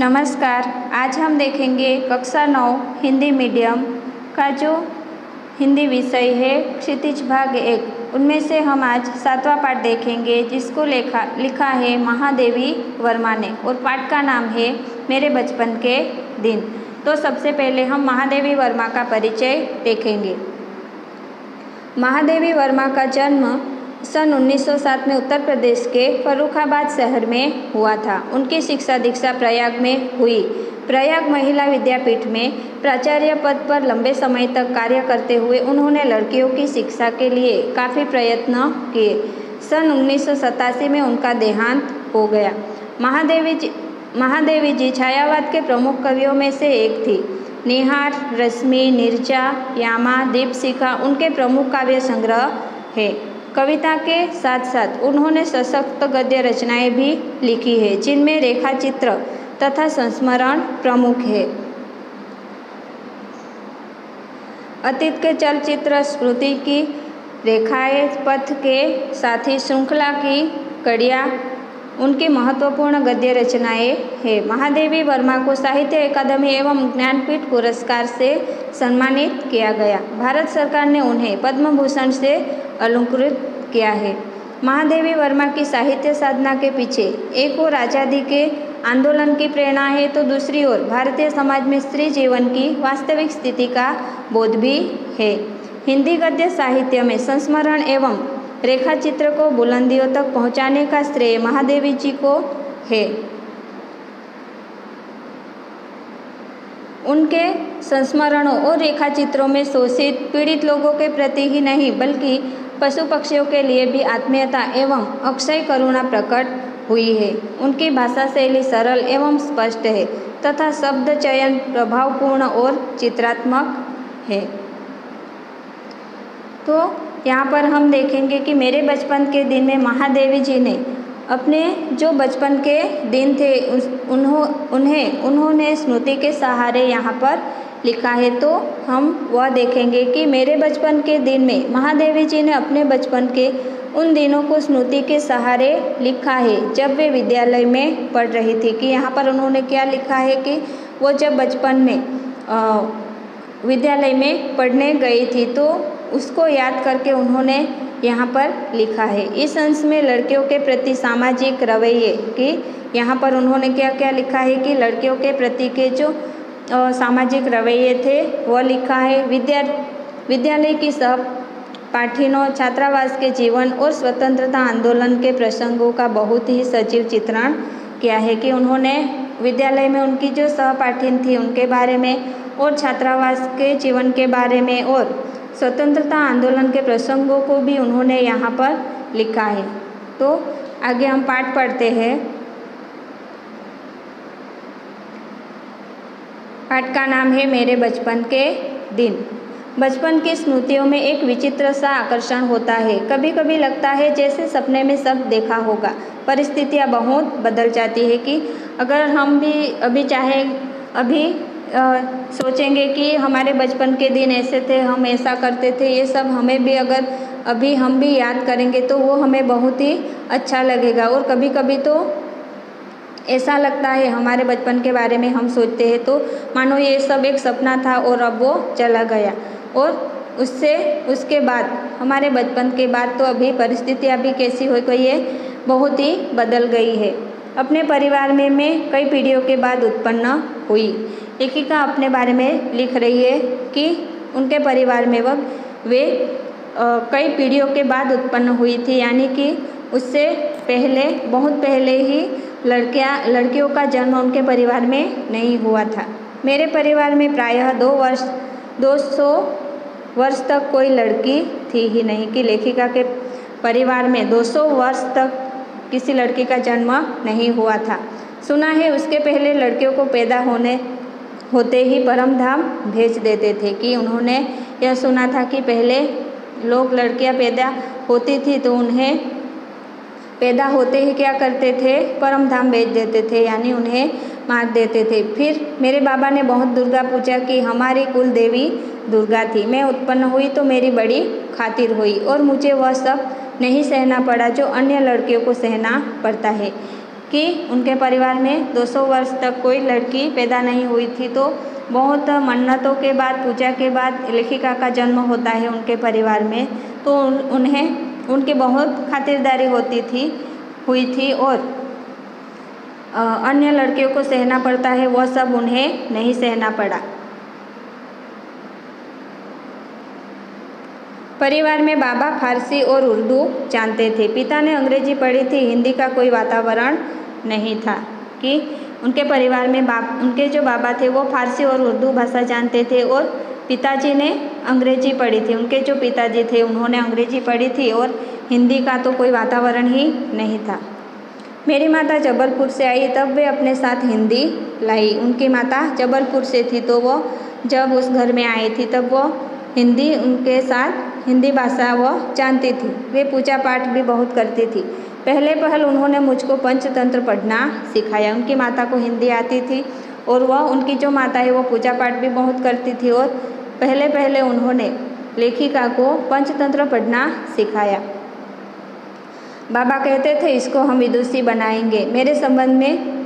नमस्कार, आज हम देखेंगे कक्षा नौ, हिंदी मीडियम का जो हिंदी विषय है, क्षितिज भाग एक। उनमें से हम आज सातवां पाठ देखेंगे, जिसको लिखा लिखा है महादेवी वर्मा ने और पाठ का नाम है मेरे बचपन के दिन। तो सबसे पहले हम महादेवी वर्मा का परिचय देखेंगे। महादेवी वर्मा का जन्म सन 1907 में उत्तर प्रदेश के फरुखाबाद शहर में हुआ था। उनकी शिक्षा दीक्षा प्रयाग में हुई। प्रयाग महिला विद्यापीठ में प्राचार्य पद पर लंबे समय तक कार्य करते हुए उन्होंने लड़कियों की शिक्षा के लिए काफ़ी प्रयत्न किए। सन उन्नीस सौ सतासी में उनका देहांत हो गया। महादेवी जी महादेवी जी छायावाद के प्रमुख कवियों में से एक थी। निहार, रश्मि, निर्जा, यामा, दीपशिखा उनके प्रमुख काव्य संग्रह है। कविता के साथ साथ उन्होंने सशक्त गद्य रचनाएँ भी लिखी है, जिनमें रेखा चित्र तथा संस्मरण प्रमुख है। अतीत के चलचित्र स्मृति की रेखाएँ, पथ के साथ ही श्रृंखला की कड़िया, उनकी महत्वपूर्ण गद्य रचनाएँ हैं। महादेवी वर्मा को साहित्य अकादमी एवं ज्ञानपीठ पुरस्कार से सम्मानित किया गया। भारत सरकार ने उन्हें पद्म भूषण से अलंकृत किया है। महादेवी वर्मा की साहित्य साधना के पीछे एक और आज़ादी के आंदोलन की प्रेरणा है तो दूसरी ओर भारतीय समाज में स्त्री जीवन की वास्तविक स्थिति का बोध भी है। हिंदी गद्य साहित्य में संस्मरण एवं रेखा चित्र को बुलंदियों तक पहुँचाने का श्रेय महादेवी जी को है। उनके संस्मरणों और रेखा चित्रों में शोषित पीड़ित लोगों के प्रति ही नहीं, बल्कि पशु पक्षियों के लिए भी आत्मीयता एवं अक्षय करुणा प्रकट हुई है। उनकी भाषा शैली सरल एवं स्पष्ट है तथा शब्द चयन प्रभावपूर्ण और चित्रात्मक है। तो यहाँ पर हम देखेंगे कि मेरे बचपन के दिन में महादेवी जी ने अपने जो बचपन के दिन थे उन्हों, उन्हें, उन्होंने स्मृति के सहारे यहाँ पर लिखा है तो हम वह देखेंगे कि मेरे बचपन के दिन में महादेवी जी ने अपने बचपन के उन दिनों को स्मृति के सहारे लिखा है, जब वे विद्यालय में पढ़ रही थी कि यहाँ पर उन्होंने क्या लिखा है कि वो जब बचपन में विद्यालय में पढ़ने गई थी तो उसको याद करके उन्होंने यहाँ पर लिखा है। इस अंश में लड़कियों के प्रति सामाजिक रवैये कि यहाँ पर उन्होंने क्या क्या लिखा है कि लड़कियों के प्रति के जो सामाजिक रवैये थे वह लिखा है, विद्या, विद्यालय की सब पाठिनों, छात्रावास के जीवन और स्वतंत्रता आंदोलन के प्रसंगों का बहुत ही सजीव चित्रण किया है कि उन्होंने विद्यालय में उनकी जो सहपाठिन थी, उनके बारे में और छात्रावास के जीवन के बारे में और स्वतंत्रता आंदोलन के प्रसंगों को भी उन्होंने यहाँ पर लिखा है। तो आगे हम पाठ पढ़ते हैं। पाठ का नाम है मेरे बचपन के दिन। बचपन की स्मृतियों में एक विचित्र सा आकर्षण होता है। कभी कभी लगता है जैसे सपने में सब देखा होगा। परिस्थितियाँ बहुत बदल जाती है कि अगर हम भी अभी चाहे अभी आ, सोचेंगे कि हमारे बचपन के दिन ऐसे थे हम ऐसा करते थे ये सब हमें भी अगर अभी हम भी याद करेंगे तो वो हमें बहुत ही अच्छा लगेगा। और कभी कभी तो ऐसा लगता है हमारे बचपन के बारे में हम सोचते हैं। तो मानो ये सब एक सपना था और अब वो चला गया। और उससे उसके बाद हमारे बचपन के बाद तो अभी परिस्थिति अभी कैसी हो गई है बहुत ही बदल गई है। अपने परिवार में मैं कई पीढ़ियों के बाद उत्पन्न हुई। लेखिका अपने बारे में लिख रही है कि उनके परिवार में वह वे आ, कई पीढ़ियों के बाद उत्पन्न हुई थी। यानी कि उससे पहले बहुत पहले ही लड़कियाँ, लड़कियों का जन्म उनके परिवार में नहीं हुआ था। मेरे परिवार में प्रायः दो वर्ष, दो सौ वर्ष तक कोई लड़की थी ही नहीं कि लेखिका के परिवार में 200 वर्ष तक किसी लड़की का जन्म नहीं हुआ था। सुना है उसके पहले लड़कियों को पैदा होने, होते ही परम धाम भेज देते थे कि उन्होंने यह सुना था कि पहले लोग लड़कियाँ पैदा होती थी तो उन्हें पैदा होते ही क्या करते थे? परम धाम भेज देते थे, यानी उन्हें मार देते थे। फिर मेरे बाबा ने बहुत दुर्गा पूजा की। हमारी कुल देवी दुर्गा थी। मैं उत्पन्न हुई तो मेरी बड़ी खातिर हुई और मुझे वह सब नहीं सहना पड़ा जो अन्य लड़कियों को सहना पड़ता है। कि उनके परिवार में 200 वर्ष तक कोई लड़की पैदा नहीं हुई थी तो बहुत मन्नतों के बाद, पूजा के बाद, लेखिका का जन्म होता है उनके परिवार में। तो उन्हें उनकी बहुत खातिरदारी होती थी, हुई थी और अन्य लड़कियों को सहना पड़ता है, वह सब उन्हें नहीं सहना पड़ा। परिवार में बाबा फारसी और उर्दू जानते थे। पिता ने अंग्रेज़ी पढ़ी थी, हिंदी का कोई वातावरण नहीं था कि उनके परिवार में बाप उनके जो बाबा थे, वो फारसी और उर्दू भाषा जानते थे और पिताजी ने अंग्रेज़ी पढ़ी थी। उनके जो पिताजी थे, उन्होंने अंग्रेज़ी पढ़ी थी और हिंदी का तो कोई वातावरण ही नहीं था। मेरी माता जबलपुर से आई, तब वे अपने साथ हिंदी लाई। उनकी माता जबलपुर से थी तो वो जब उस घर में आई थी, तब वो हिंदी, उनके साथ हिंदी भाषा वो जानती थी। वे पूजा पाठ भी बहुत करती थी। पहले पहल उन्होंने मुझको पंचतंत्र पढ़ना सिखाया। उनकी माता को हिंदी आती थी और वह, उनकी जो माता है, वो पूजा पाठ भी बहुत करती थी और पहले पहले उन्होंने लेखिका को पंचतंत्र पढ़ना सिखाया। बाबा कहते थे, इसको हम विदुषी बनाएँगे। मेरे संबंध में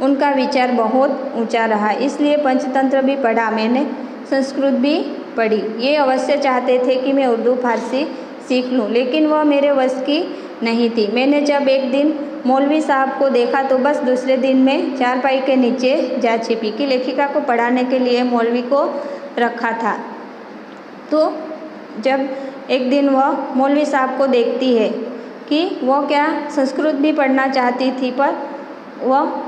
उनका विचार बहुत ऊँचा रहा, इसलिए पंचतंत्र भी पढ़ा, मैंने संस्कृत भी पढ़ी। ये अवश्य चाहते थे कि मैं उर्दू, फारसी सीख लूँ, लेकिन वह मेरे वश की नहीं थी। मैंने जब एक दिन मौलवी साहब को देखा तो बस दूसरे दिन में चारपाई के नीचे जा छिपी कि लेखिका को पढ़ाने के लिए मौलवी को रखा था। तो जब एक दिन वह मौलवी साहब को देखती है कि वह क्या संस्कृत भी पढ़ना चाहती थी, पर वह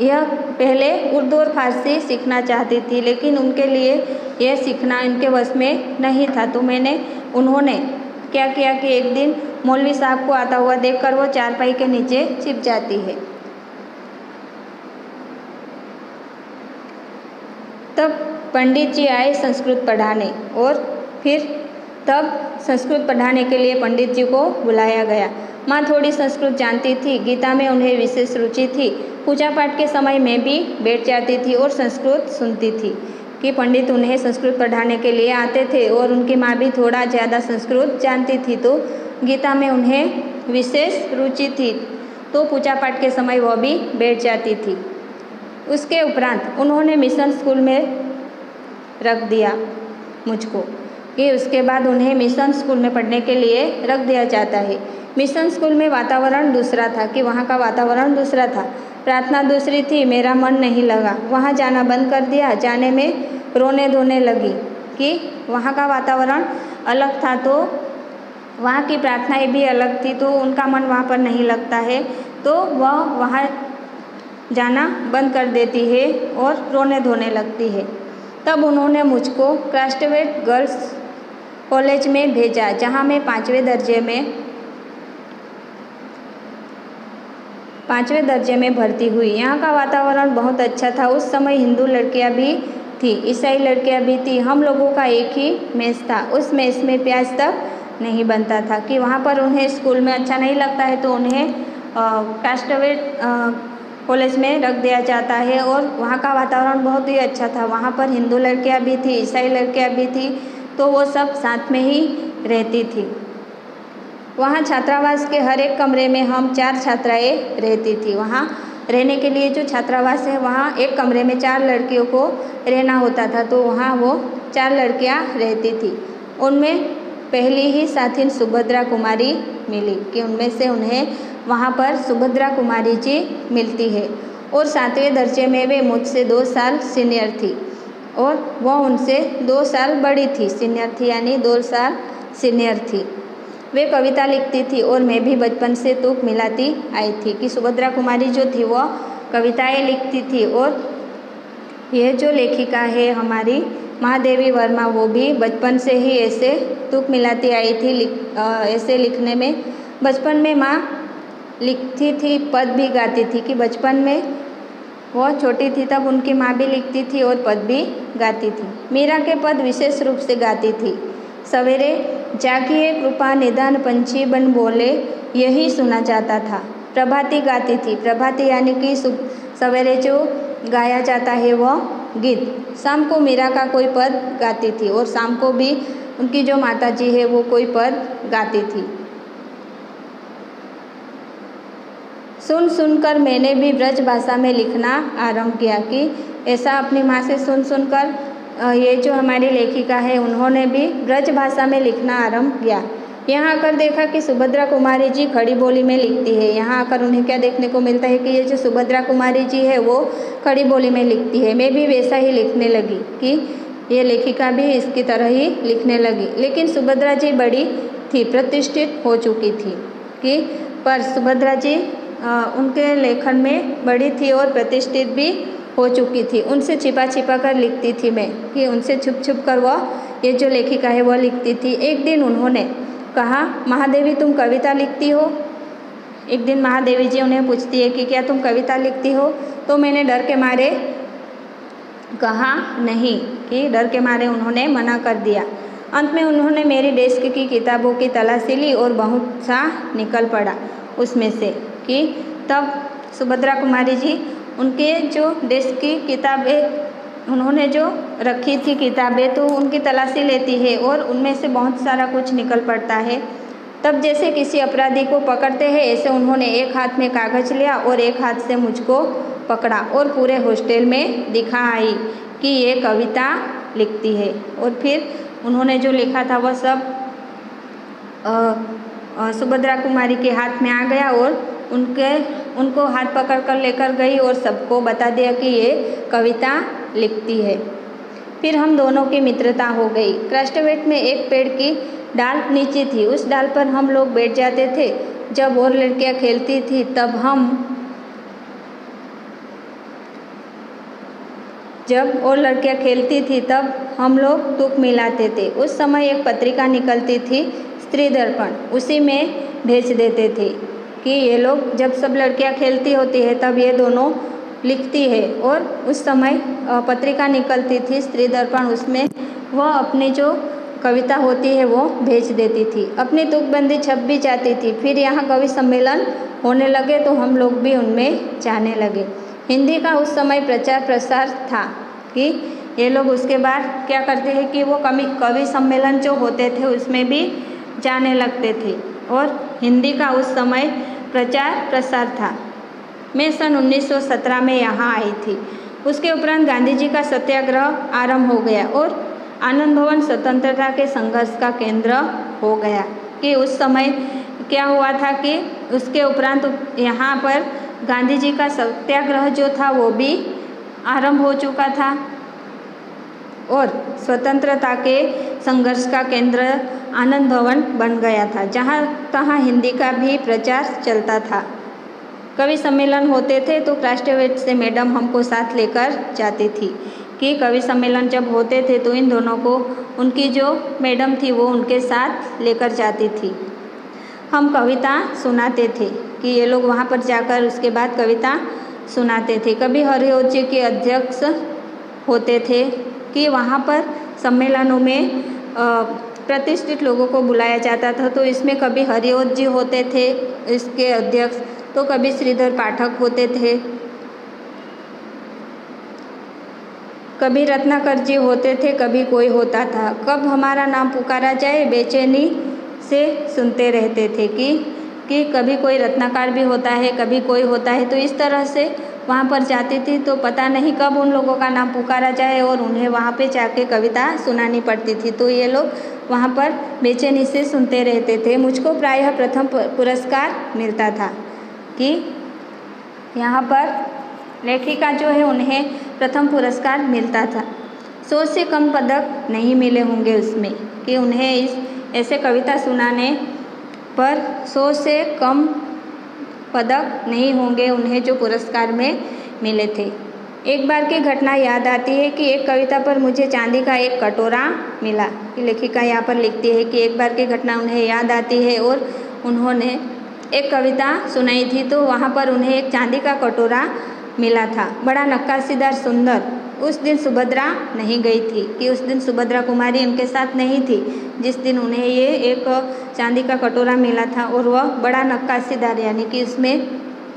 यह पहले उर्दू और फारसी सीखना चाहती थी, लेकिन उनके लिए यह सीखना इनके वश में नहीं था। तो मैंने उन्होंने क्या किया कि एक दिन मौलवी साहब को आता हुआ देखकर वो चारपाई के नीचे छिप जाती है। तब पंडित जी आए संस्कृत पढ़ाने और फिर तब संस्कृत पढ़ाने के लिए पंडित जी को बुलाया गया। माँ थोड़ी संस्कृत जानती थी, गीता में उन्हें विशेष रुचि थी। पूजा पाठ के समय में भी बैठ जाती थी और संस्कृत सुनती थी कि पंडित उन्हें संस्कृत पढ़ाने के लिए आते थे और उनकी माँ भी थोड़ा ज़्यादा संस्कृत जानती थी तो गीता में उन्हें विशेष रुचि थी तो पूजा पाठ के समय वह भी बैठ जाती थी। उसके उपरांत उन्होंने मिशन स्कूल में रख दिया मुझको। कि उसके बाद उन्हें मिशन स्कूल में पढ़ने के लिए रख दिया जाता है। मिशन स्कूल में वातावरण दूसरा था कि वहाँ का वातावरण दूसरा था। प्रार्थना दूसरी थी, मेरा मन नहीं लगा। वहाँ जाना बंद कर दिया। जाने में रोने धोने लगी कि वहाँ का वातावरण अलग था तो वहाँ की प्रार्थनाएँ भी अलग थी तो उनका मन वहाँ पर नहीं लगता है। तो वह वहाँ जाना बंद कर देती है और रोने धोने लगती है। तब उन्होंने मुझको क्रास्टवेट गर्ल्स कॉलेज में भेजा, जहाँ मैं पाँचवें दर्जे में पाँचवें दर्जे में भर्ती हुई। यहाँ का वातावरण बहुत अच्छा था। उस समय हिंदू लड़कियाँ भी थी, ईसाई लड़कियाँ भी थी। हम लोगों का एक ही मेस था। उस मेस में प्याज तक नहीं बनता था कि वहाँ पर उन्हें स्कूल में अच्छा नहीं लगता है तो उन्हें कास्टवेट कॉलेज में रख दिया जाता है और वहाँ का वातावरण बहुत ही अच्छा था। वहाँ पर हिंदू लड़कियाँ भी थी, ईसाई लड़कियाँ भी थी तो वो सब साथ में ही रहती थी। वहाँ छात्रावास के हर एक कमरे में हम चार छात्राएँ रहती थी। वहाँ रहने के लिए जो छात्रावास है, वहाँ एक कमरे में चार लड़कियों को रहना होता था तो वहाँ वो चार लड़कियाँ रहती थी। उनमें पहली ही साथी सुभद्रा कुमारी मिली, कि उनमें से उन्हें वहाँ पर सुभद्रा कुमारी जी मिलती है और सातवें दर्जे में वे मुझसे दो साल सीनियर थी और वह उनसे दो साल बड़ी थी, सीनियर थी यानी दो साल सीनियर थी। वे कविता लिखती थी और मैं भी बचपन से तुक मिलाती आई थी कि सुभद्रा कुमारी जो थी वह कविताएँ लिखती थी और यह जो लेखिका है हमारी महादेवी वर्मा, वो भी बचपन से ही ऐसे तुक मिलाती आई थी लिख ऐसे लिखने में। बचपन में माँ लिखती थी, पद भी गाती थी कि बचपन में वह छोटी थी तब उनकी माँ भी लिखती थी और पद भी गाती थी। मीरा के पद विशेष रूप से गाती थी। सवेरे जागिए, कृपा निदान पंछी बन बोले, यही सुना जाता था। प्रभाती गाती थी। प्रभाती यानी कि सवेरे जो गाया जाता है वह गीत। शाम को मीरा का कोई पद गाती थी और शाम को भी उनकी जो माता जी है वो कोई पद गाती थी। सुन सुनकर मैंने भी ब्रज भाषा में लिखना आरंभ किया कि ऐसा अपनी माँ से सुन सुनकर ये जो हमारी लेखिका है, उन्होंने भी ब्रज भाषा में लिखना आरंभ किया। यहाँ आकर देखा कि सुभद्रा कुमारी जी खड़ी बोली में लिखती है। यहाँ आकर उन्हें क्या देखने को मिलता है कि ये जो सुभद्रा कुमारी जी है, वो खड़ी बोली में लिखती है। मैं भी वैसा ही लिखने लगी कि ये लेखिका भी इसकी तरह ही लिखने लगी। लेकिन सुभद्रा जी बड़ी थी, प्रतिष्ठित हो चुकी थी कि, पर सुभद्रा जी उनके लेखन में बड़ी थी और प्रतिष्ठित भी हो चुकी थी। उनसे छिपा छिपा कर लिखती थी मैं कि उनसे छुप छुप कर वह ये जो लेखिका है वह लिखती थी। एक दिन उन्होंने कहा, महादेवी, तुम कविता लिखती हो? एक दिन महादेवी जी उन्हें पूछती है कि, क्या तुम कविता लिखती हो? तो मैंने डर के मारे, कहा, नहीं। कि डर के मारे उन्होंने मना कर दिया। अंत में उन्होंने मेरी डेस्क की किताबों की तलाशी ली और बहुत सा निकल पड़ा उसमें से। कि तब सुभद्रा कुमारी जी, उनके जो डेस्क की किताबें, उन्होंने जो रखी थी किताबें तो उनकी तलाशी लेती है और उनमें से बहुत सारा कुछ निकल पड़ता है। तब जैसे किसी अपराधी को पकड़ते हैं, ऐसे उन्होंने एक हाथ में कागज़ लिया और एक हाथ से मुझको पकड़ा और पूरे हॉस्टल में दिखा आई कि ये कविता लिखती है। और फिर उन्होंने जो लिखा था, वह सब सुभद्रा कुमारी के हाथ में आ गया और उनके, उनको हाथ पकड़ कर लेकर गई और सबको बता दिया कि ये कविता लिखती है। फिर हम दोनों की मित्रता हो गई। क्रस्टवेट में एक पेड़ की डाल नीचे थी। उस डाल पर हम लोग बैठ जाते थे। जब और लड़कियाँ खेलती थी, तब हम, जब और लड़कियाँ खेलती थी, तब हम लोग तुक मिलाते थे। उस समय एक पत्रिका निकलती थी स्त्री दर्पण उसी में भेज देते थे। कि ये लोग जब सब लड़कियाँ खेलती होती है, तब ये दोनों लिखती है। और उस समय पत्रिका निकलती थी, स्त्री दर्पण, उसमें वह अपनी जो कविता होती है, वो भेज देती थी। अपनी तुकबंदी छप भी जाती थी। फिर यहाँ कवि सम्मेलन होने लगे तो हम लोग भी उनमें जाने लगे। हिंदी का उस समय प्रचार प्रसार था कि ये लोग उसके बाद क्या करते हैं कि वो कवि कवि सम्मेलन जो होते थे, उसमें भी जाने लगते थे। और हिंदी का उस समय प्रचार प्रसार था। मैं सन 1917 में यहाँ आई थी। उसके उपरांत गांधी जी का सत्याग्रह आरंभ हो गया और आनंद भवन स्वतंत्रता के संघर्ष का केंद्र हो गया कि उस समय क्या हुआ था कि उसके उपरांत यहाँ पर गांधी जी का सत्याग्रह जो था वो भी आरंभ हो चुका था और स्वतंत्रता के संघर्ष का केंद्र आनंद भवन बन गया था, जहाँ तहाँ हिंदी का भी प्रचार चलता था। कवि सम्मेलन होते थे तो राष्ट्रवेद से मैडम हमको साथ लेकर जाती थी कि कवि सम्मेलन जब होते थे तो इन दोनों को उनकी जो मैडम थी वो उनके साथ लेकर जाती थी। हम कविता सुनाते थे कि ये लोग वहाँ पर जाकर उसके बाद कविता सुनाते थे। कभी हरिओ के अध्यक्ष होते थे कि वहाँ पर सम्मेलनों में प्रतिष्ठित लोगों को बुलाया जाता था तो इसमें कभी हरिओत जी होते थे, इसके अध्यक्ष तो कभी श्रीधर पाठक होते थे। कभी रत्नाकर जी होते थे, कभी कोई होता था। कब हमारा नाम पुकारा जाए, बेचैनी से सुनते रहते थे कि कि कभी कोई रत्नाकार भी होता है, कभी कोई होता है तो इस तरह से वहाँ पर जाती थी तो पता नहीं कब उन लोगों का नाम पुकारा जाए और उन्हें वहाँ पे जाके कविता सुनानी पड़ती थी। तो ये लोग वहाँ पर बेचैनी से सुनते रहते थे। मुझको प्रायः प्रथम पुरस्कार मिलता था कि यहाँ पर लेखिका जो है उन्हें प्रथम पुरस्कार मिलता था। सौ से कम पदक नहीं मिले होंगे उसमें कि उन्हें इस, ऐसे कविता सुनाने पर सौ से कम पदक नहीं होंगे उन्हें जो पुरस्कार में मिले थे। एक बार की घटना याद आती है कि एक कविता पर मुझे चांदी का एक कटोरा मिला। लेखिका यहाँ पर लिखती है कि एक बार की घटना उन्हें याद आती है और उन्होंने एक कविता सुनाई थी तो वहाँ पर उन्हें एक चांदी का कटोरा मिला था। बड़ा नक्काशीदार, सुंदर उस दिन सुभद्रा नहीं गई थी, कि उस दिन सुभद्रा कुमारी उनके साथ नहीं थी। जिस दिन उन्हें ये एक चांदी का कटोरा मिला था और वह बड़ा नक्काशीदार, यानी कि उसमें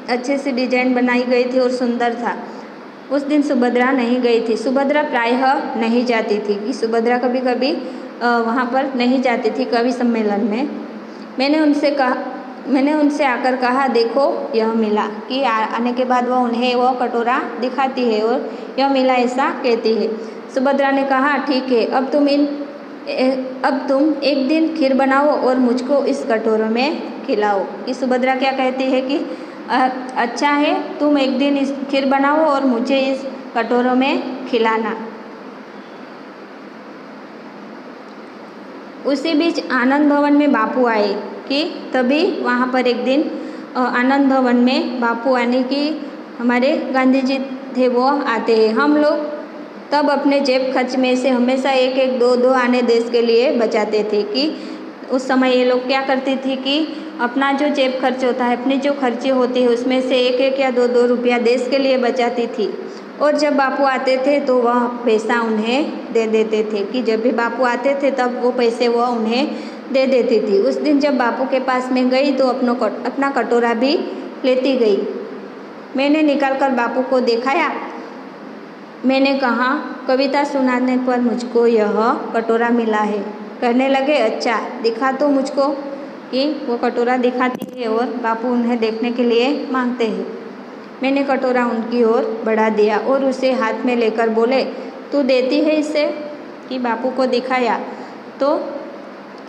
अच्छे से डिज़ाइन बनाई गई थी और सुंदर था, उस दिन सुभद्रा नहीं गई थी। सुभद्रा प्रायः नहीं जाती थी, कि सुभद्रा कभी कभी वहाँ पर नहीं जाती थी कवि सम्मेलन में। मैंने उनसे कहा मैंने उनसे आकर कहा, देखो, यह मिला। कि आने के बाद वह उन्हें वह कटोरा दिखाती है और यह मिला ऐसा कहती है। सुभद्रा ने कहा, ठीक है, अब तुम इन अब तुम एक दिन खीर बनाओ और मुझको इस कटोरों में खिलाओ। कि सुभद्रा क्या कहती है कि अच्छा है, तुम एक दिन इस खीर बनाओ और मुझे इस कटोरों में खिलाना। उसी बीच आनंद भवन में बापू आए। कि तभी वहाँ पर एक दिन आनंद भवन में बापू आने की हमारे गांधी जी थे वो आते हैं। हम लोग तब अपने जेब खर्च में से हमेशा एक एक दो दो आने देश के लिए बचाते थे कि उस समय ये लोग क्या करती थी कि अपना जो जेब खर्च होता है, अपनी जो खर्चे होती है, उसमें से एक एक या दो दो रुपया देश के लिए बचाती थी। और जब बापू आते थे तो वह पैसा उन्हें दे देते थे कि जब भी बापू आते थे तब वो पैसे वह उन्हें दे देती थी। उस दिन जब बापू के पास में गई तो अपनों कट, अपना कटोरा भी लेती गई। मैंने निकाल कर बापू को दिखाया। मैंने कहा कविता सुनाने पर मुझको यह कटोरा मिला है। कहने लगे अच्छा दिखा तो मुझको कि वो कटोरा दिखाती है और बापू उन्हें देखने के लिए मांगते हैं। मैंने कटोरा उनकी ओर बढ़ा दिया और उसे हाथ में लेकर बोले तू देती है इसे? कि बापू को दिखाया। तो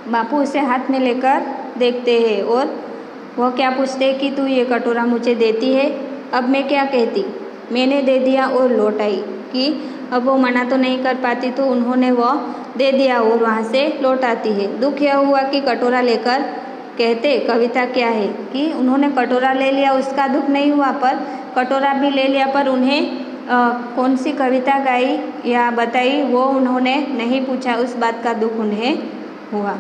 बापू उसे हाथ में लेकर देखते हैं और वह क्या पूछते कि तू ये कटोरा मुझे देती है? अब मैं क्या कहती? मैंने दे दिया और लौट आई। कि अब वो मना तो नहीं कर पाती तो उन्होंने वह दे दिया और वहाँ से लौट आती है। दुख यह हुआ कि कटोरा लेकर कहते कविता क्या है? कि उन्होंने कटोरा ले लिया उसका दुख नहीं हुआ पर कटोरा भी ले लिया पर उन्हें आ, कौन सी कविता गाई या बताई वो उन्होंने नहीं पूछा। उस बात का दुख उन्हें हुआ।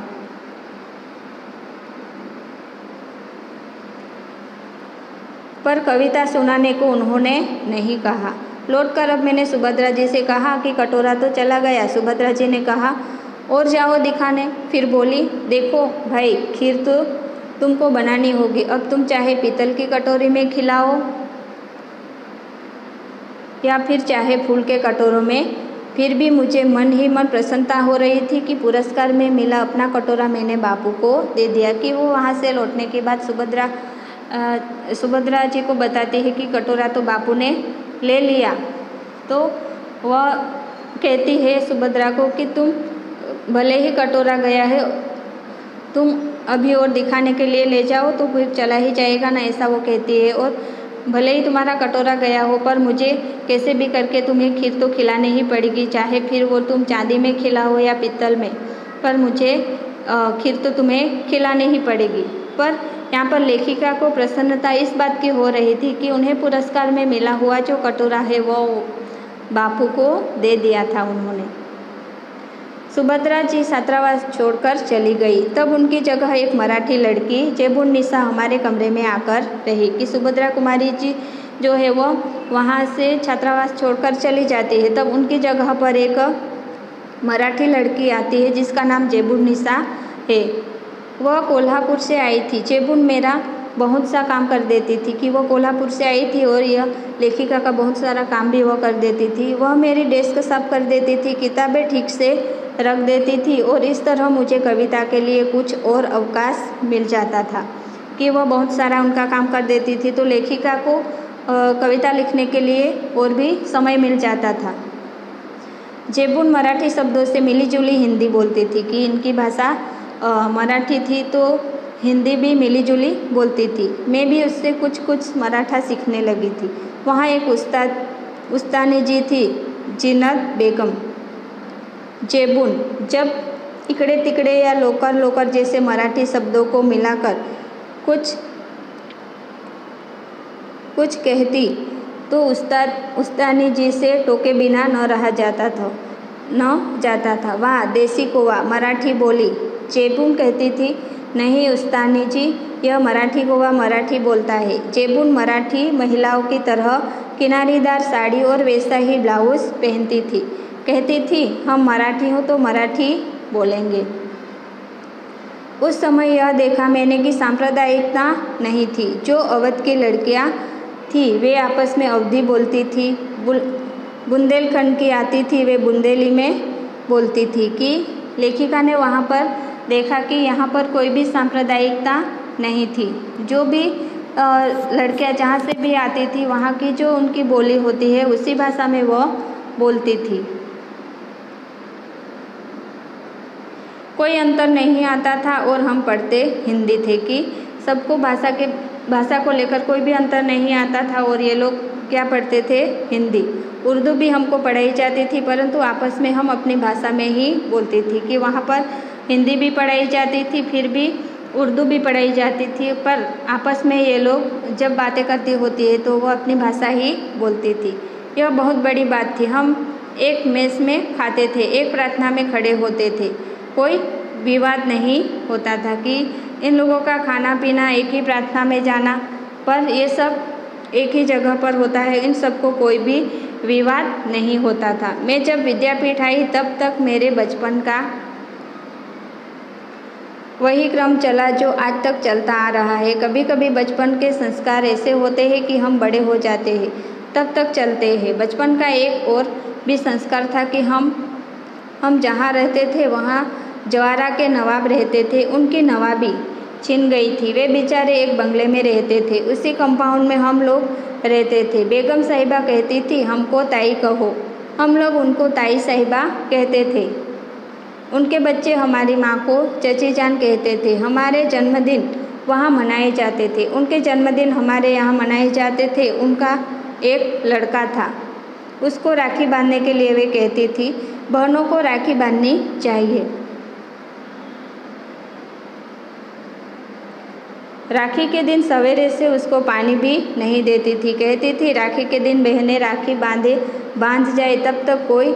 पर कविता सुनाने को उन्होंने नहीं कहा। लौटकर अब मैंने सुभद्रा जी से कहा कि कटोरा तो चला गया, सुभद्रा जी ने कहा, और जाओ दिखाने। फिर बोली, देखो भाई, खीर तो तुमको बनानी होगी। अब तुम चाहे पीतल की कटोरी में खिलाओ या फिर चाहे फूल के कटोरों में। फिर भी मुझे मन ही मन प्रसन्नता हो रही थी कि पुरस्कार में मिला अपना कटोरा मैंने बापू को दे दिया कि वो वहाँ से लौटने के बाद सुभद्रा सुभद्रा जी को बताती है कि कटोरा तो बापू ने ले लिया। तो वह कहती है सुभद्रा को कि तुम भले ही कटोरा गया है, तुम अभी और दिखाने के लिए ले जाओ तो फिर चला ही जाएगा ना, ऐसा वो कहती है। और भले ही तुम्हारा कटोरा गया हो, पर मुझे कैसे भी करके तुम्हें खीर तो खिलानी ही पड़ेगी, चाहे फिर वो तुम चांदी में खिलाओ या पित्तल में, पर मुझे खीर तो तुम्हें खिलानी ही पड़ेगी। पर यहाँ पर लेखिका को प्रसन्नता इस बात की हो रही थी कि उन्हें पुरस्कार में मिला हुआ जो कटोरा है, वो बापू को दे दिया था उन्होंने। सुभद्रा जी छात्रावास छोड़कर चली गई। तब उनकी जगह एक मराठी लड़की, जेबुन निशा, हमारे कमरे में आकर रही कि सुभद्रा कुमारी जी जो है, वो वहाँ से छात्रावास छोड़कर चली जाती है। तब उनकी जगह पर एक मराठी लड़की आती है, जिसका नाम जेबुन निशा है। वह कोल्हापुर से आई थी। चेबुन मेरा बहुत सा काम कर देती थी कि वह कोल्हापुर से आई थी और यह लेखिका का बहुत सारा काम भी वह कर देती थी। वह मेरी डेस्क साफ़ कर देती थी, किताबें ठीक से रख देती थी और इस तरह मुझे कविता के लिए कुछ और अवकाश मिल जाता था कि वह बहुत सारा उनका काम कर देती थी। तो लेखिका को कविता लिखने के लिए और भी समय मिल जाता था। जेबुन मराठी शब्दों से मिली जुली हिंदी बोलती थी कि इनकी भाषा मराठी थी तो हिंदी भी मिली जुली बोलती थी। मैं भी उससे कुछ कुछ मराठा सीखने लगी थी। वहाँ एक उस्ताद, उस्तानी जी थी, जिनत बेगम, जेबुन। जब इकड़े तिकड़े या लोकर लोकर जैसे मराठी शब्दों को मिलाकर कुछ कुछ कहती तो उस्ताद, उस्तानी जी से टोके बिना न रहा जाता था, न जाता था। वाह देसी कोवा मराठी बोली चेबुन कहती थी, नहीं उस्तानी जी, यह मराठी गोवा मराठी बोलता है। चेबुन मराठी महिलाओं की तरह किनारीदार साड़ी और वैसा ही ब्लाउज पहनती थी। कहती थी, हम मराठी हो तो मराठी बोलेंगे। उस समय यह देखा मैंने कि सांप्रदायिकता नहीं थी। जो अवध की लड़कियाँ थी, वे आपस में अवधि बोलती थी बुंदेलखंड की आती थी, वे बुंदेली में बोलती थी कि लेखिका ने वहाँ पर देखा कि यहाँ पर कोई भी सांप्रदायिकता नहीं थी। जो भी लड़कियाँ जहाँ से भी आती थी, वहाँ की जो उनकी बोली होती है, उसी भाषा में वह बोलती थी। कोई अंतर नहीं आता था और हम पढ़ते हिंदी थे कि सबको भाषा के, भाषा को लेकर कोई भी अंतर नहीं आता था और ये लोग क्या पढ़ते थे? हिंदी। उर्दू भी हमको पढ़ाई जाती थी, परंतु आपस में हम अपनी भाषा में ही बोलती थी कि वहाँ पर हिंदी भी पढ़ाई जाती थी, फिर भी उर्दू भी पढ़ाई जाती थी, पर आपस में ये लोग जब बातें करती होती है तो वो अपनी भाषा ही बोलती थी। यह बहुत बड़ी बात थी। हम एक मेस में खाते थे, एक प्रार्थना में खड़े होते थे। कोई विवाद नहीं होता था कि इन लोगों का खाना पीना, एक ही प्रार्थना में जाना, पर ये सब एक ही जगह पर होता है। इन सबको कोई भी विवाद नहीं होता था। मैं जब विद्यापीठ आई, तब तक मेरे बचपन का वही क्रम चला जो आज तक चलता आ रहा है। कभी कभी बचपन के संस्कार ऐसे होते हैं कि हम बड़े हो जाते हैं, तब तक चलते हैं। बचपन का एक और भी संस्कार था कि हम हम जहाँ रहते थे, वहाँ जवारा के नवाब रहते थे। उनकी नवाबी छिन गई थी। वे बेचारे एक बंगले में रहते थे। उसी कंपाउंड में हम लोग रहते थे। बेगम साहिबा कहती थी, हमको ताई कहो। हम लोग उनको ताई साहिबा कहते थे। उनके बच्चे हमारी माँ को चची जान कहते थे। हमारे जन्मदिन वहाँ मनाए जाते थे। उनके जन्मदिन हमारे यहाँ मनाए जाते थे। उनका एक लड़का था। उसको राखी बांधने के लिए वे कहती थी, बहनों को राखी बांधनी चाहिए। राखी के दिन सवेरे से उसको पानी भी नहीं देती थी। कहती थी, राखी के दिन बहनें राखी बांधे, बाँध जाए, तब तक कोई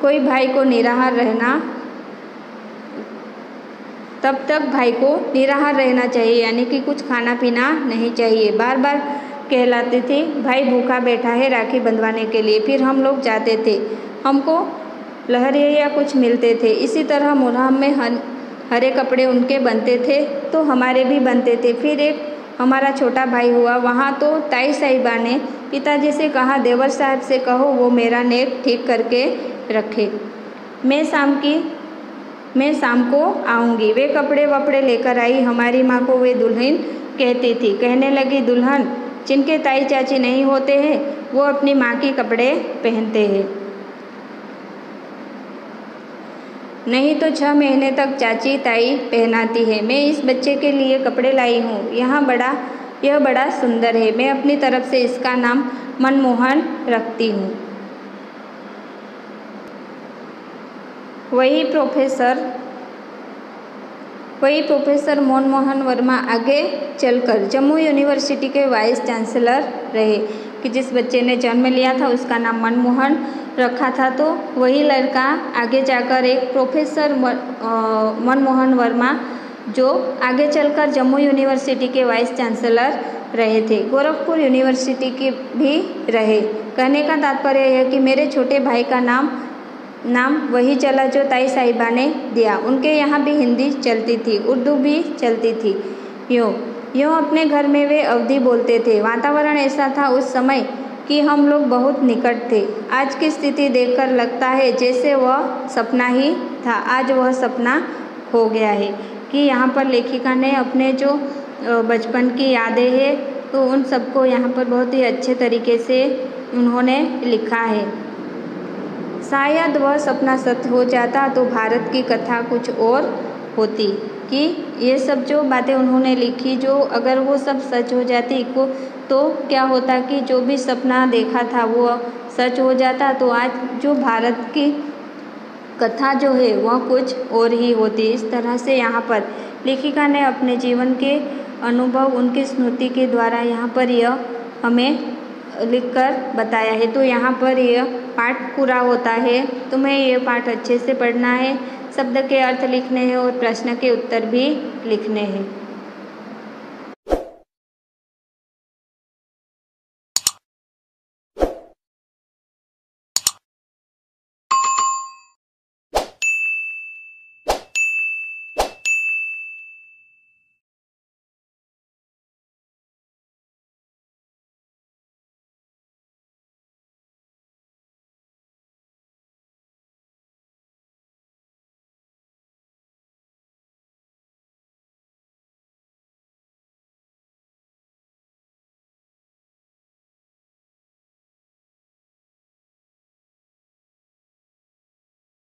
कोई भाई को निराहार रहना तब तक भाई को निराहार रहना चाहिए, यानी कि कुछ खाना पीना नहीं चाहिए। बार बार कहलाते थे, भाई भूखा बैठा है, राखी बंधवाने के लिए। फिर हम लोग जाते थे। हमको लहरिया या कुछ मिलते थे। इसी तरह मुरहम में हन, हरे कपड़े उनके बनते थे तो हमारे भी बनते थे। फिर एक हमारा छोटा भाई हुआ, वहाँ तो ताई साहिबा ने पिताजी से कहा, देवर साहब से कहो, वो मेरा नेक ठीक करके रखे। मैं शाम की मैं शाम को आऊँगी। वे कपड़े वपड़े लेकर आई। हमारी माँ को वे दुल्हन कहती थी। कहने लगी, दुल्हन, जिनके ताई चाची नहीं होते हैं, वो अपनी माँ के कपड़े पहनते हैं। नहीं तो छः महीने तक चाची ताई पहनाती है। मैं इस बच्चे के लिए कपड़े लाई हूँ। यहाँ बड़ा, यह बड़ा सुंदर है। मैं अपनी तरफ़ से इसका नाम मनमोहन रखती हूँ। वही प्रोफेसर वही प्रोफेसर मनमोहन वर्मा आगे चलकर जम्मू यूनिवर्सिटी के वाइस चांसलर रहे, कि जिस बच्चे ने जन्म लिया था उसका नाम मनमोहन रखा था। तो वही लड़का आगे जाकर एक प्रोफेसर मनमोहन वर्मा जो आगे चलकर जम्मू यूनिवर्सिटी के वाइस चांसलर रहे थे। गोरखपुर यूनिवर्सिटी के भी रहे। कहने का तात्पर्य यह कि मेरे छोटे भाई का नाम नाम वही चला जो ताई साहिबा ने दिया। उनके यहाँ भी हिंदी चलती थी, उर्दू भी चलती थी। यूँ यूँ अपने घर में वे अवधि बोलते थे। वातावरण ऐसा था उस समय कि हम लोग बहुत निकट थे। आज की स्थिति देखकर लगता है जैसे वह सपना ही था। आज वह सपना हो गया है कि यहाँ पर लेखिका ने अपने जो बचपन की यादें हैं तो उन सबको यहाँ पर बहुत ही अच्छे तरीके से उन्होंने लिखा है। शायद वह सपना सत्य हो जाता तो भारत की कथा कुछ और होती कि ये सब जो बातें उन्होंने लिखी, जो अगर वो सब सच हो जाती को तो क्या होता कि जो भी सपना देखा था वो सच हो जाता तो आज जो भारत की कथा जो है वह कुछ और ही होती। इस तरह से यहाँ पर लेखिका ने अपने जीवन के अनुभव, उनकी स्मृति के द्वारा यहाँ पर यह हमें लिखकर बताया है। तो यहाँ पर यह पाठ पूरा होता है। तुम्हें यह पाठ अच्छे से पढ़ना है। शब्द के अर्थ लिखने हैं और प्रश्न के उत्तर भी लिखने हैं।